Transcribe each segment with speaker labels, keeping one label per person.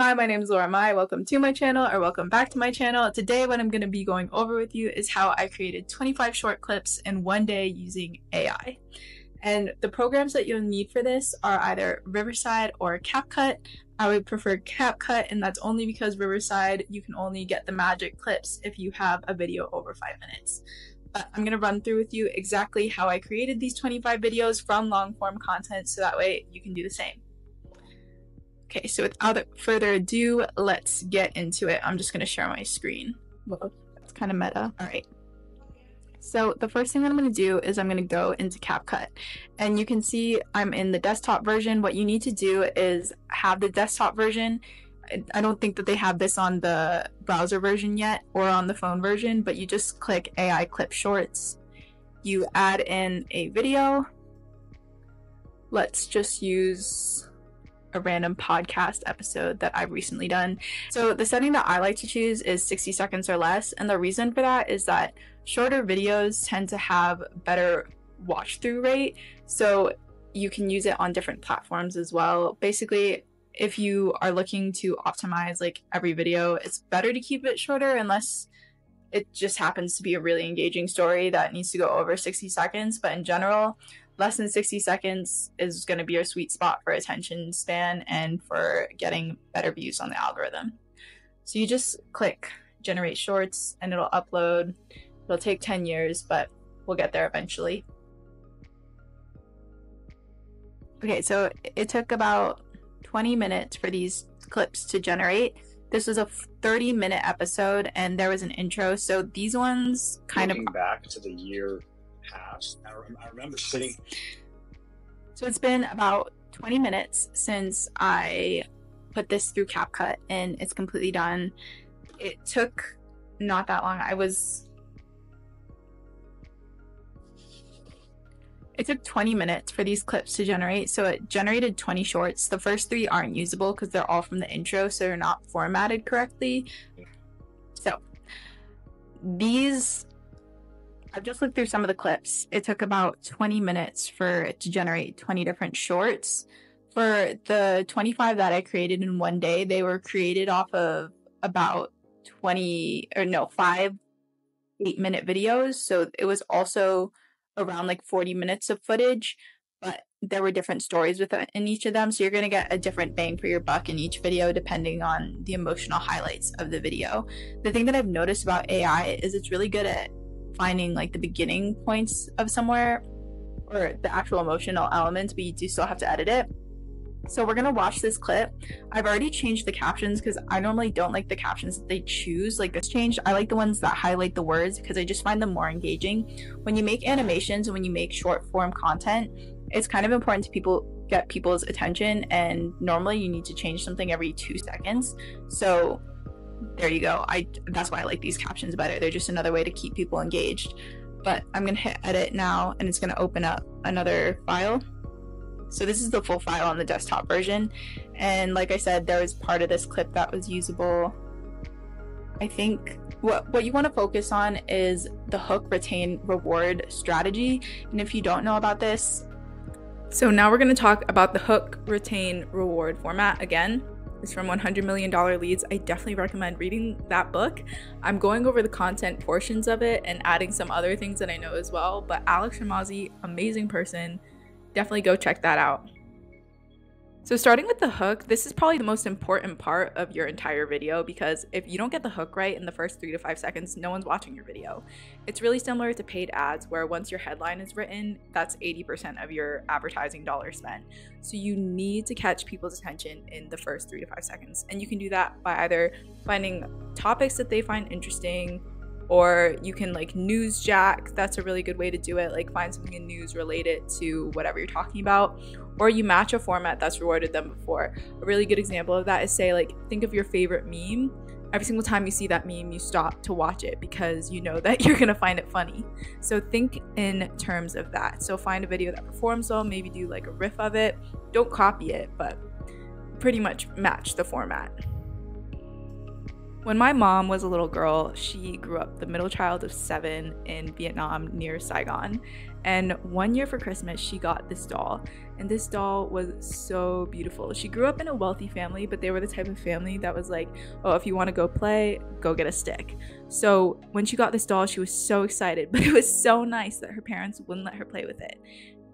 Speaker 1: Hi, my name is Laura Mai. Welcome to my channel or welcome back to my channel. Today, what I'm going to be going over with you is how I created 25 short clips in one day using AI. And the programs that you'll need for this are either Riverside or CapCut. I would prefer CapCut, and that's only because Riverside, you can only get the magic clips if you have a video over five minutes. But I'm going to run through with you exactly how I created these 25 videos from long form content so that way you can do the same. Okay, so without further ado, let's get into it. I'm just going to share my screen. Whoa, that's kind of meta. All right. So the first thing that I'm going to do is I'm going to go into CapCut. And you can see I'm in the desktop version. What you need to do is have the desktop version. I don't think that they have this on the browser version yet or on the phone version, but you just click AI Clip Shorts. You add in a video. Let's just use a random podcast episode that I've recently done. So the setting that I like to choose is 60 seconds or less. And the reason for that is that shorter videos tend to have better watch through rate. So you can use it on different platforms as well. Basically, if you are looking to optimize like every video, it's better to keep it shorter unless it just happens to be a really engaging story that needs to go over 60 seconds. But in general, less than 60 seconds is going to be your sweet spot for attention span and for getting better views on the algorithm. So you just click generate shorts and it'll upload. It'll take 10 years, but we'll get there eventually. Okay, so it took about 20 minutes for these clips to generate. This was a 30 minute episode and there was an intro. So these ones kind
Speaker 2: Looking
Speaker 1: of
Speaker 2: back to the year past. I, rem- I remember sitting.
Speaker 1: So it's been about 20 minutes since I put this through CapCut and it's completely done. It took not that long. I was. It took 20 minutes for these clips to generate. So it generated 20 shorts. The first three aren't usable because they're all from the intro, so they're not formatted correctly. So these I've just looked through some of the clips. It took about 20 minutes for it to generate 20 different shorts. For the 25 that I created in one day, they were created off of about 20 or no, five eight minute videos. So it was also around like 40 minutes of footage, but there were different stories within each of them. So you're going to get a different bang for your buck in each video depending on the emotional highlights of the video. The thing that I've noticed about AI is it's really good at finding like the beginning points of somewhere or the actual emotional elements, but you do still have to edit it. So we're gonna watch this clip. I've already changed the captions because I normally don't like the captions that they choose. Like this changed. I like the ones that highlight the words because I just find them more engaging. When you make animations and when you make short form content, it's kind of important to people get people's attention and normally you need to change something every two seconds. So there you go. I that's why I like these captions better. They're just another way to keep people engaged. But I'm gonna hit edit now and it's gonna open up another file. So this is the full file on the desktop version. And like I said, there was part of this clip that was usable. I think what what you want to focus on is the hook retain reward strategy. And if you don't know about this, so now we're going to talk about the hook retain reward format again is from 100 million dollar leads. I definitely recommend reading that book. I'm going over the content portions of it and adding some other things that i know as well but alex Hormozi, amazing person. Definitely go check that out so starting with the hook, this is probably the most important part of your entire video because if you don't get the hook right in the first three to five seconds, no one's watching your video. It's really similar to paid ads where once your headline is written, that's 80% of your advertising dollar spent. So you need to catch people's attention in the first three to five seconds. And you can do that by either finding topics that they find interesting, or you can like news jack that's a really good way to do it like find something in news related to whatever you're talking about or you match a format that's rewarded them before. A really good example of that is say like think of your favorite meme. Every single time you see that meme you stop to watch it because you know that you're to find it funny. So think in terms of that. So find a video that performs well maybe do like a riff of it. Don't copy it but pretty much match the format When my mom was a little girl, she grew up the middle child of seven in Vietnam near Saigon. And one year for Christmas, she got this doll. And this doll was so beautiful. She grew up in a wealthy family, but they were the type of family that was like, oh, if you want to go play, go get a stick. So when she got this doll, she was so excited, but it was so nice that her parents wouldn't let her play with it.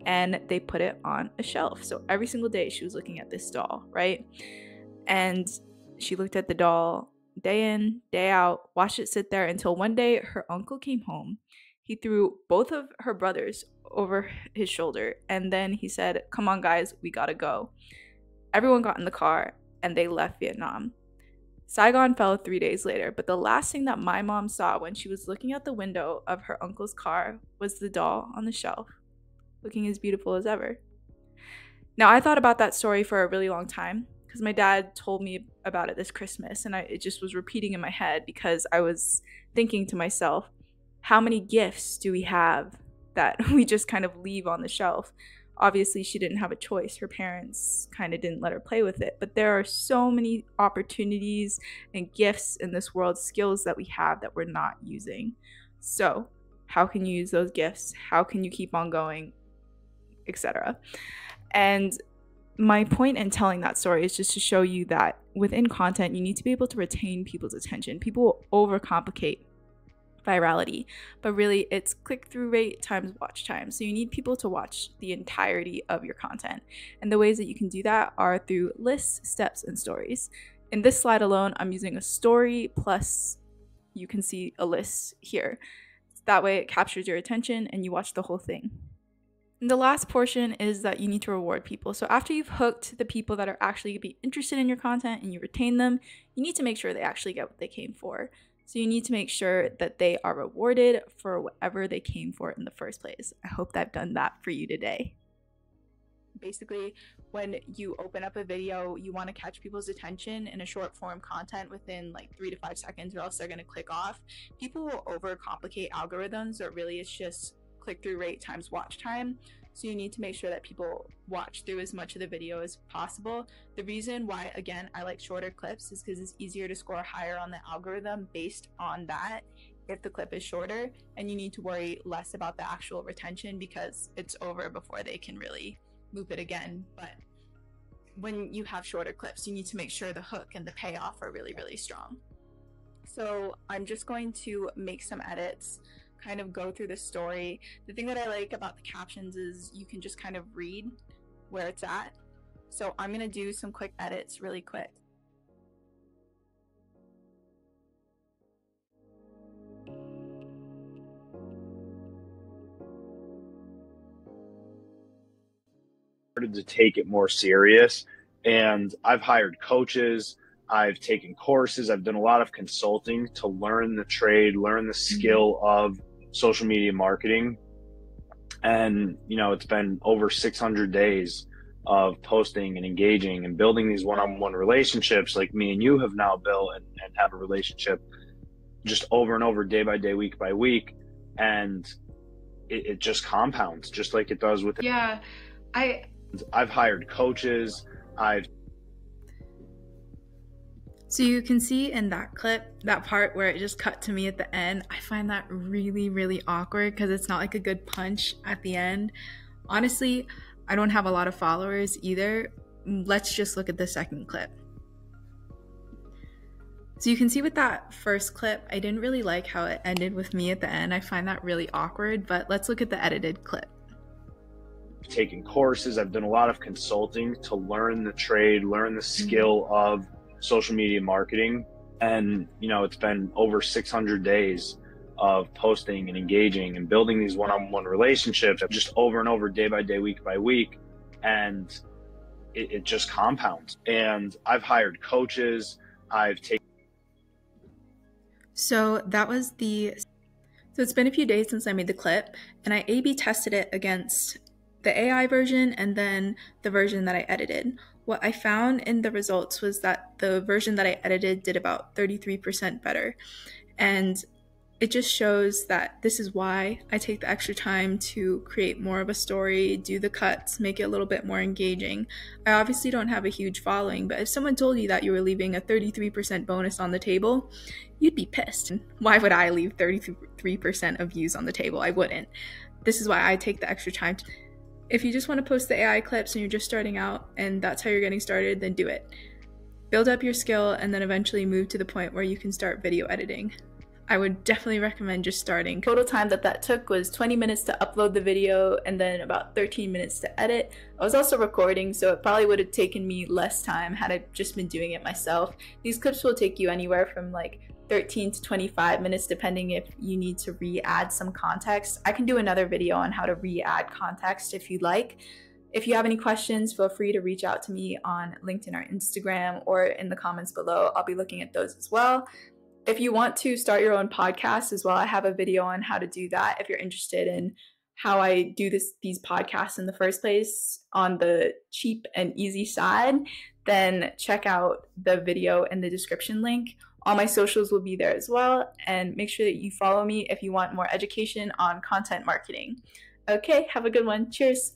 Speaker 1: And they put it on a shelf. So every single day she was looking at this doll, right? And she looked at the doll day in, day out, watched it sit there until one day her uncle came home. He threw both of her brothers over his shoulder and then he said, Come on, guys, we gotta go. Everyone got in the car and they left Vietnam. Saigon fell three days later, but the last thing that my mom saw when she was looking out the window of her uncle's car was the doll on the shelf, looking as beautiful as ever. Now, I thought about that story for a really long time because my dad told me about it this Christmas and I, it just was repeating in my head because I was thinking to myself, how many gifts do we have that we just kind of leave on the shelf? Obviously, she didn't have a choice. Her parents kind of didn't let her play with it. But there are so many opportunities and gifts in this world, skills that we have that we're not using. So, how can you use those gifts? How can you keep on going, etc. And my point in telling that story is just to show you that within content, you need to be able to retain people's attention. People overcomplicate virality, but really it's click through rate times watch time. So you need people to watch the entirety of your content. And the ways that you can do that are through lists, steps, and stories. In this slide alone, I'm using a story plus you can see a list here. That way it captures your attention and you watch the whole thing. And the last portion is that you need to reward people. So after you've hooked the people that are actually going to be interested in your content and you retain them, you need to make sure they actually get what they came for. So you need to make sure that they are rewarded for whatever they came for in the first place. I hope that I've done that for you today. Basically, when you open up a video, you want to catch people's attention in a short form content within like three to five seconds, or else they're going to click off. People will overcomplicate algorithms, or really it's just click through rate times watch time. So you need to make sure that people watch through as much of the video as possible. The reason why, again, I like shorter clips is because it's easier to score higher on the algorithm based on that if the clip is shorter and you need to worry less about the actual retention because it's over before they can really loop it again. But when you have shorter clips, you need to make sure the hook and the payoff are really, really strong. So I'm just going to make some edits kind of go through the story. The thing that I like about the captions is you can just kind of read where it's at. So I'm going to do some quick edits really quick.
Speaker 2: started to take it more serious and I've hired coaches, I've taken courses, I've done a lot of consulting to learn the trade, learn the mm-hmm. skill of social media marketing. And, you know, it's been over 600 days of posting and engaging and building these one on one relationships like me and you have now built and, and have a relationship just over and over, day by day, week by week. And it, it just compounds just like it does with.
Speaker 1: Yeah. I,
Speaker 2: I've hired coaches. I've
Speaker 1: so you can see in that clip, that part where it just cut to me at the end, I find that really, really awkward because it's not like a good punch at the end. Honestly, I don't have a lot of followers either. Let's just look at the second clip. So you can see with that first clip, I didn't really like how it ended with me at the end. I find that really awkward, but let's look at the edited clip.
Speaker 2: Taking courses, I've done a lot of consulting to learn the trade, learn the mm-hmm. skill mm-hmm. of social media marketing. And, you know, it's been over 600 days of posting and engaging and building these one on one relationships just over and over, day by day, week by week. And it, it just compounds. And I've hired coaches, I've taken.
Speaker 1: So that was the. So it's been a few days since I made the clip, and I A B tested it against the AI version and then the version that I edited. What I found in the results was that the version that I edited did about 33% better. And it just shows that this is why I take the extra time to create more of a story, do the cuts, make it a little bit more engaging. I obviously don't have a huge following, but if someone told you that you were leaving a 33% bonus on the table, you'd be pissed. Why would I leave 33% of views on the table? I wouldn't. This is why I take the extra time. To- if you just want to post the AI clips and you're just starting out and that's how you're getting started, then do it. Build up your skill and then eventually move to the point where you can start video editing. I would definitely recommend just starting. Total time that that took was 20 minutes to upload the video and then about 13 minutes to edit. I was also recording, so it probably would have taken me less time had I just been doing it myself. These clips will take you anywhere from like 13 to 25 minutes, depending if you need to re add some context. I can do another video on how to re add context if you'd like. If you have any questions, feel free to reach out to me on LinkedIn or Instagram or in the comments below. I'll be looking at those as well if you want to start your own podcast as well, I have a video on how to do that if you're interested in how I do this these podcasts in the first place on the cheap and easy side, then check out the video in the description link. All my socials will be there as well and make sure that you follow me if you want more education on content marketing. Okay, have a good one. Cheers.